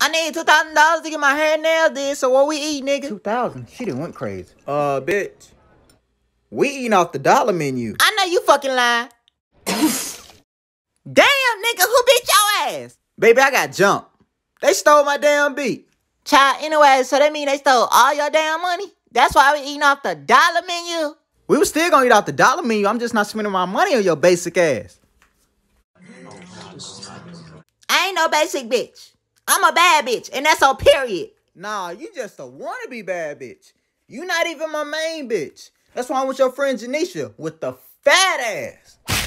I need two thousand dollars to get my hair and nails did. So what we eat, nigga? Two thousand. She done went crazy. Uh, bitch. We eating off the dollar menu. I know you fucking lying. damn, nigga, who beat your ass? Baby, I got jumped. They stole my damn beat. Child, anyway, so that mean they stole all your damn money? That's why we eating off the dollar menu? We was still gonna eat off the dollar menu. I'm just not spending my money on your basic ass. I ain't no basic bitch. I'm a bad bitch, and that's all period. Nah, you just a wannabe bad bitch. You not even my main bitch. That's why I'm with your friend Janisha with the fat ass.